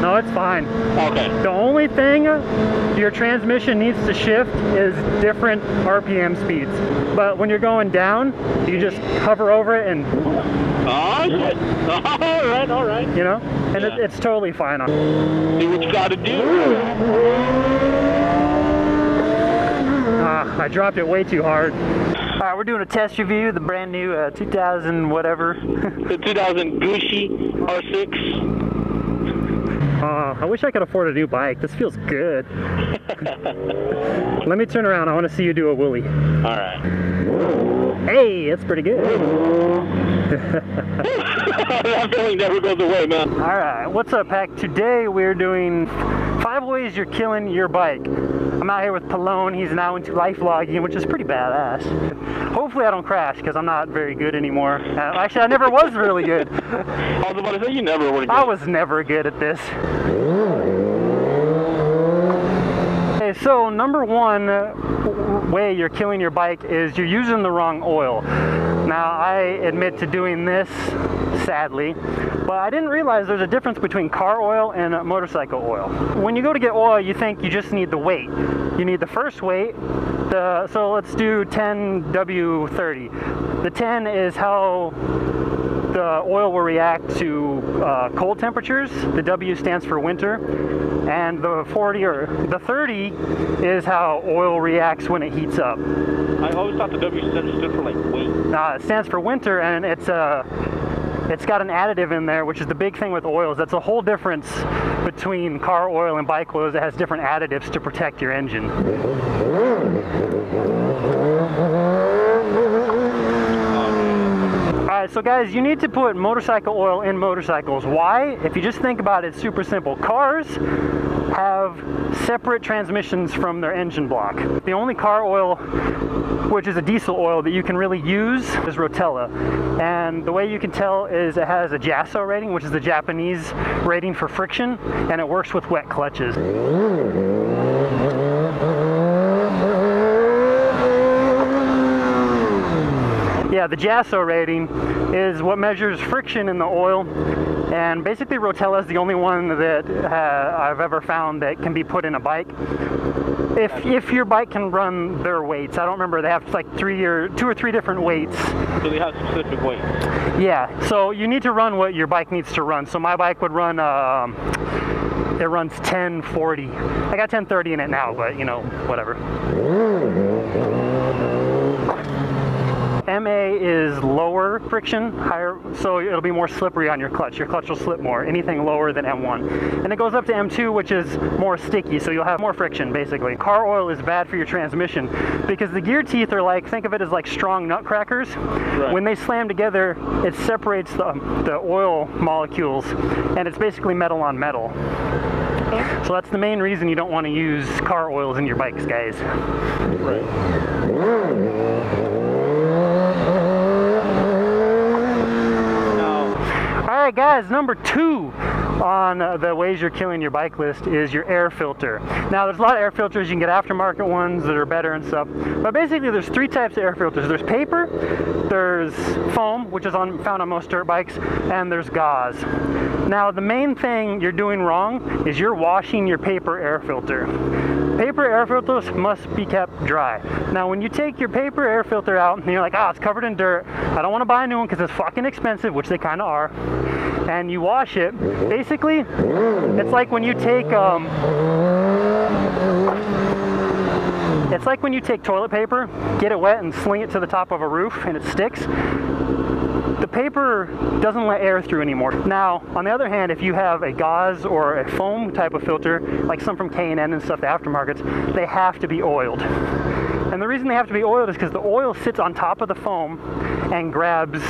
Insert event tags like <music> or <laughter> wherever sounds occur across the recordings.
No, it's fine. Okay. The only thing your transmission needs to shift is different RPM speeds. But when you're going down, you just hover over it and, Oh, shit. <laughs> All right, all right. you know, and it, it's totally fine. on Do what you gotta do. Ah, I dropped it way too hard. All right, we're doing a test review of the brand new uh, 2000 whatever. <laughs> The 2000 Gucci R6. Uh, I wish I could afford a new bike. This feels good. Let me turn around. I want to see you do a wheelie. All right. Hey, that's pretty good. <laughs> that feeling never goes away, man. All right, what's up, Pack? Today we're doing five ways you're killing your bike. I'm out here with Pallone. He's now into life logging, which is pretty badass. Hopefully, I don't crash because I'm not very good anymore. Uh, actually, I never was really good. <laughs> I was about to say you never would I was never good at this. So number one uh, way you're killing your bike is you're using the wrong oil. Now, I admit to doing this, sadly, but I didn't realize there's a difference between car oil and motorcycle oil. When you go to get oil, you think you just need the weight. You need the first weight. The, so let's do 10W30. The 10 is how the oil will react to uh, cold temperatures. The W stands for winter. And the 40 or the 30 is how oil reacts when it heats up. I always thought the W stood for like weight. Uh, it stands for winter, and it's a it's got an additive in there, which is the big thing with oils. That's a whole difference between car oil and bike oils. It has different additives to protect your engine. So guys, you need to put motorcycle oil in motorcycles. Why? If you just think about it, it's super simple. Cars have separate transmissions from their engine block. The only car oil, which is a diesel oil that you can really use, is Rotella. And the way you can tell is it has a JASO rating, which is the Japanese rating for friction, and it works with wet clutches. Yeah, the JASO rating is what measures friction in the oil, and basically Rotella is the only one that uh, I've ever found that can be put in a bike. If if your bike can run their weights, I don't remember they have like three or two or three different weights. So they have specific weights. Yeah, so you need to run what your bike needs to run. So my bike would run. Um, it runs 1040. I got 1030 in it now, but you know, whatever. MA is lower friction, higher, so it'll be more slippery on your clutch. Your clutch will slip more, anything lower than M1. And it goes up to M2, which is more sticky, so you'll have more friction, basically. Car oil is bad for your transmission because the gear teeth are like, think of it as like strong nutcrackers. When they slam together, it separates the, um, the oil molecules, and it's basically metal on metal. So that's the main reason you don't want to use car oils in your bikes, guys. Now, All right, guys, number two on the ways you're killing your bike list is your air filter. Now, there's a lot of air filters. You can get aftermarket ones that are better and stuff. But basically, there's three types of air filters. There's paper, there's foam, which is on, found on most dirt bikes, and there's gauze. Now, the main thing you're doing wrong is you're washing your paper air filter. Paper air filters must be kept dry. Now, when you take your paper air filter out and you're like, oh, it's covered in dirt, I don't want to buy a new one because it's fucking expensive, which they kind of are, and you wash it, basically, it's like when you take, um, it's like when you take toilet paper, get it wet, and sling it to the top of a roof and it sticks the paper doesn't let air through anymore. Now, on the other hand, if you have a gauze or a foam type of filter, like some from K&N and stuff, the aftermarkets, they have to be oiled. And the reason they have to be oiled is because the oil sits on top of the foam and grabs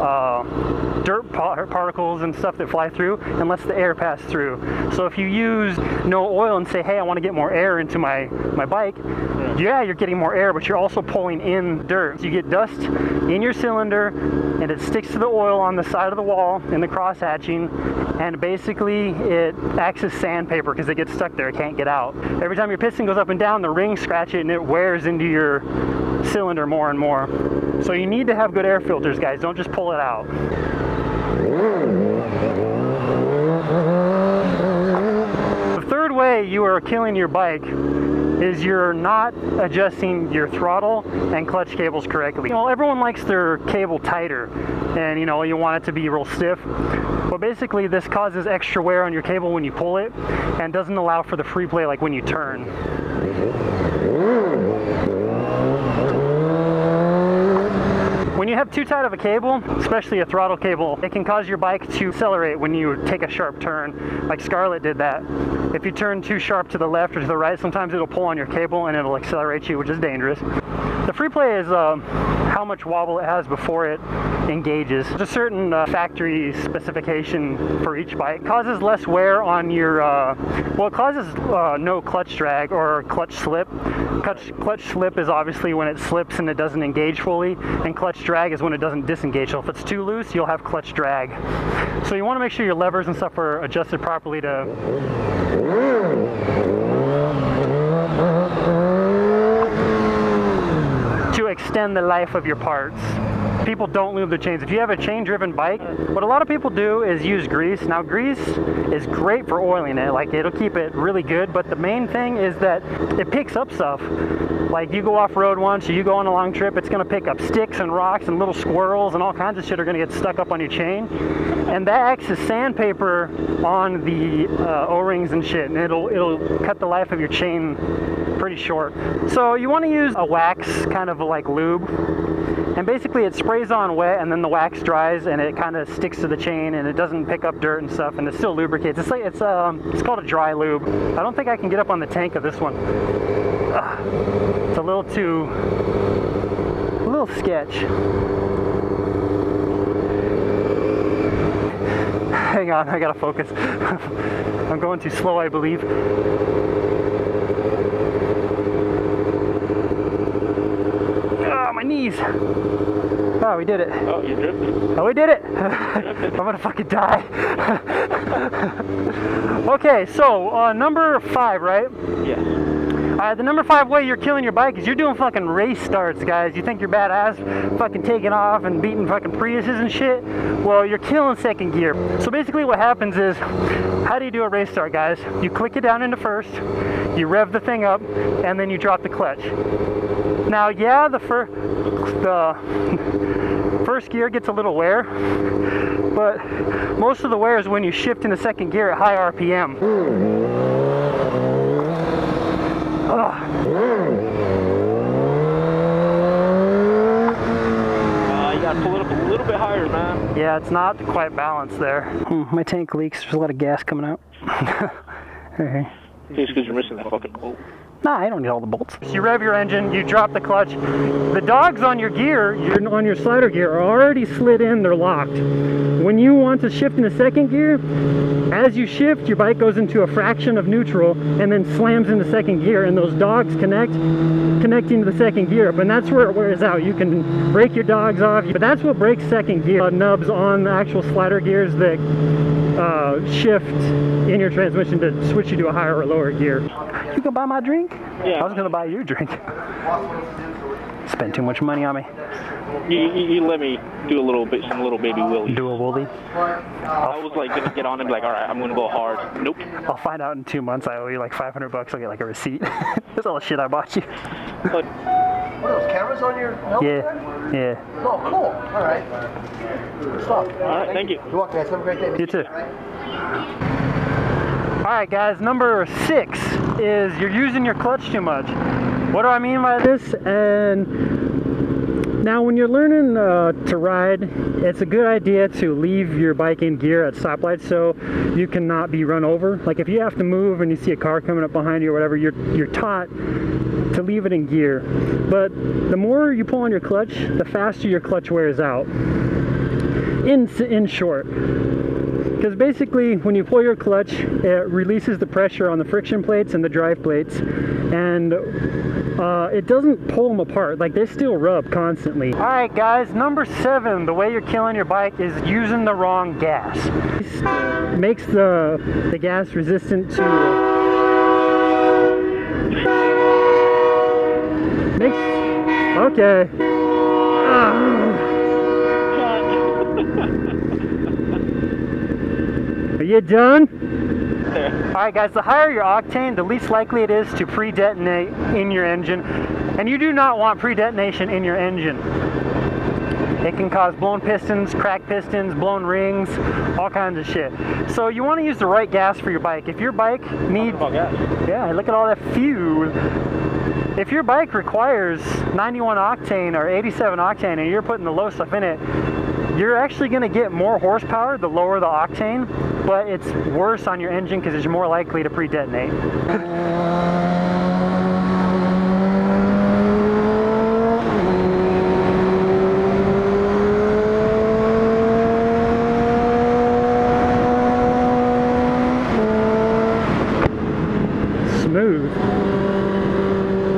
uh, dirt par- particles and stuff that fly through and lets the air pass through. So if you use no oil and say, hey, I want to get more air into my, my bike, yeah, you're getting more air, but you're also pulling in dirt. You get dust in your cylinder and it sticks to the oil on the side of the wall in the cross hatching and basically it acts as sandpaper because it gets stuck there, it can't get out. Every time your piston goes up and down, the rings scratch it and it wears into your cylinder more and more. So you need to have good air filters, guys. Don't just pull it out. The third way you are killing your bike is you're not adjusting your throttle and clutch cables correctly. You know, everyone likes their cable tighter and you know, you want it to be real stiff. But basically this causes extra wear on your cable when you pull it and doesn't allow for the free play like when you turn. When you have too tight of a cable, especially a throttle cable, it can cause your bike to accelerate when you take a sharp turn, like Scarlett did that. If you turn too sharp to the left or to the right, sometimes it'll pull on your cable and it'll accelerate you, which is dangerous. The free play is uh, how much wobble it has before it engages. There's a certain uh, factory specification for each bike. It causes less wear on your, uh, well, it causes uh, no clutch drag or clutch slip. Clutch, clutch slip is obviously when it slips and it doesn't engage fully, and clutch drag is when it doesn't disengage. So if it's too loose, you'll have clutch drag. So you want to make sure your levers and stuff are adjusted properly to to extend the life of your parts. People don't lube their chains. If you have a chain driven bike, what a lot of people do is use grease. Now grease is great for oiling it, like it'll keep it really good, but the main thing is that it picks up stuff. Like you go off road once or you go on a long trip, it's gonna pick up sticks and rocks and little squirrels and all kinds of shit are gonna get stuck up on your chain. And that acts as sandpaper on the uh, O-rings and shit, and it'll it'll cut the life of your chain pretty short. So you want to use a wax kind of like lube, and basically it sprays on wet, and then the wax dries, and it kind of sticks to the chain, and it doesn't pick up dirt and stuff, and it still lubricates. It's like it's um it's called a dry lube. I don't think I can get up on the tank of this one. Ugh. It's a little too a little sketch. <laughs> Hang on, I gotta focus. <laughs> I'm going too slow, I believe. Oh, my knees. Oh, we did it. Oh, you're drifting. Oh, we did it. <laughs> I'm gonna fucking die. <laughs> okay, so uh, number five, right? Yes. Uh, the number five way you're killing your bike is you're doing fucking race starts, guys. You think you're badass, fucking taking off and beating fucking Priuses and shit. Well, you're killing second gear. So basically, what happens is, how do you do a race start, guys? You click it down into first, you rev the thing up, and then you drop the clutch. Now, yeah, the first the first gear gets a little wear, but most of the wear is when you shift into second gear at high RPM. Ugh. Uh, you gotta pull it up a little bit higher, man. Yeah, it's not quite balanced there. Hmm, my tank leaks. There's a lot of gas coming out. <laughs> okay. Just because you're missing that fucking bolt. Nah, I don't need all the bolts. You rev your engine, you drop the clutch. The dogs on your gear, your, on your slider gear, are already slid in, they're locked. When you want to shift into second gear, as you shift, your bike goes into a fraction of neutral and then slams into second gear, and those dogs connect, connecting to the second gear. But that's where it wears out. You can break your dogs off, but that's what breaks second gear. Uh, nubs on the actual slider gears that uh, shift in your transmission to switch you to a higher or lower gear. You can buy my drink? Yeah. I was gonna buy your drink. Spend too much money on me. You, you, you let me do a little bit, some little baby willy. Do a woolly. I was like gonna get on and be like, all right, I'm gonna go hard. Nope. I'll find out in two months. I owe you like 500 bucks. I'll get like a receipt. <laughs> That's all the shit I bought you. But What are those cameras on your helmet? Yeah, there? yeah. Oh, cool. All right. Good stuff. All right, thank you. You're welcome, guys. Have a great day. You too. All right, guys. Number six is you're using your clutch too much. What do I mean by this? And now, when you're learning uh, to ride, it's a good idea to leave your bike in gear at stoplights so you cannot be run over. Like if you have to move and you see a car coming up behind you or whatever, you're you're taught to leave it in gear. But the more you pull on your clutch, the faster your clutch wears out. In in short, because basically when you pull your clutch it releases the pressure on the friction plates and the drive plates and uh, it doesn't pull them apart. Like they still rub constantly. All right guys number seven the way you're killing your bike is using the wrong gas. This makes the the gas resistant to makes okay. Ah. You done? <laughs> All right, guys, the higher your octane, the least likely it is to pre-detonate in your engine. And you do not want pre-detonation in your engine. It can cause blown pistons, cracked pistons, blown rings, all kinds of shit. So you want to use the right gas for your bike. If your bike needs, yeah, look at all that fuel. If your bike requires 91 octane or 87 octane and you're putting the low stuff in it, you're actually going to get more horsepower the lower the octane, but it's worse on your engine because you're more likely to pre-detonate. Smooth.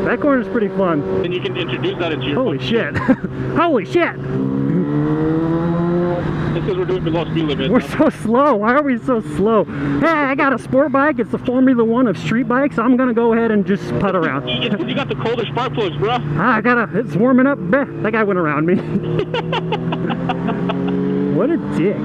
That corner's pretty fun. Then you can introduce that into your. Holy shit. <laughs> Holy shit. Is we're doing below speed limit. We're so slow. Why are we so slow? Hey, I got a sport bike. It's the Formula One of street bikes. I'm gonna go ahead and just putt around. You got the colder spark plugs, bro. Ah, I gotta. It's warming up. That guy went around me. <laughs> what a dick.